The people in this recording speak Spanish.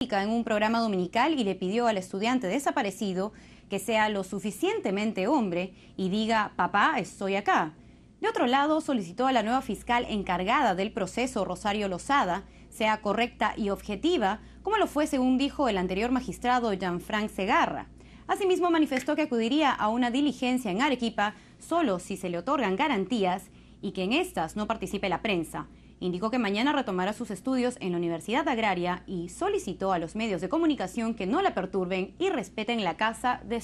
en un programa dominical y le pidió al estudiante desaparecido que sea lo suficientemente hombre y diga, papá, estoy acá. De otro lado, solicitó a la nueva fiscal encargada del proceso, Rosario Lozada, sea correcta y objetiva, como lo fue según dijo el anterior magistrado Jean-Franc Segarra. Asimismo, manifestó que acudiría a una diligencia en Arequipa solo si se le otorgan garantías y que en estas no participe la prensa. Indicó que mañana retomará sus estudios en la Universidad Agraria y solicitó a los medios de comunicación que no la perturben y respeten la casa de